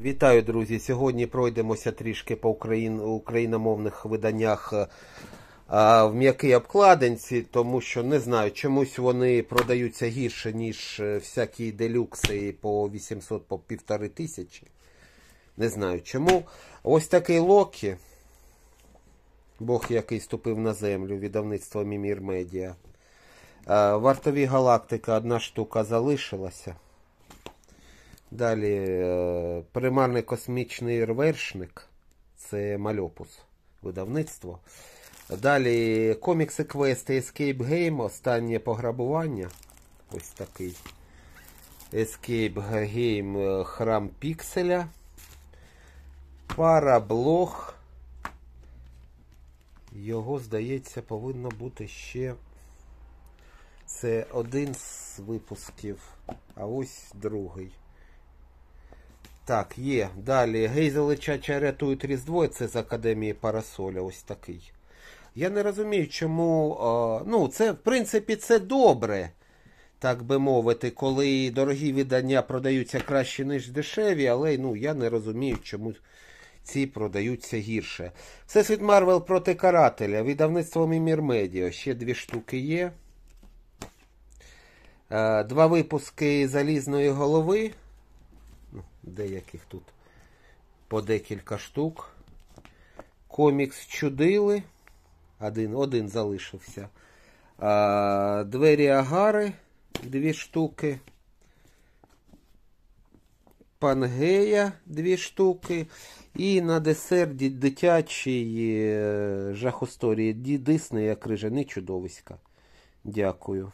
Вітаю, друзі! Сьогодні пройдемося трішки по україн... україномовних виданнях е, а, в м'якій обкладинці, тому що не знаю, чомусь вони продаються гірше, ніж е, всякі делюкси по 800 по півтори тисячі. Не знаю чому. Ось такий Локі. Бог, який ступив на землю, видавництво Мімір Медіа. Е, Вартові галактика одна штука залишилася. Далі е, примарний космічний вершник. Це Мальопус видавництво. Далі комікси квести Escape Game. Останнє пограбування. Ось такий. Escape Game Храм Пікселя. Параблог. Його, здається, повинно бути ще. Це один з випусків, а ось другий. Так, є. Далі. Гейзел і Ча-Ча рятують Різдво, це з Академії Парасоля, ось такий. Я не розумію, чому. Ну, це, в принципі, це добре, так би мовити, коли дорогі видання продаються краще, ніж дешеві, але ну, я не розумію, чому ці продаються гірше. Всесвіт Марвел проти карателя. Видавництво Мімір Медіа. Ще дві штуки є. Е, Два випуски залізної голови. Деяких тут по декілька штук. Комікс чудили. Один один залишився. А, Двері Агари. Дві штуки. Пангея дві штуки. І на десерт дитячий е, жахосторії Ді Диснея крижаний чудовиська. Дякую.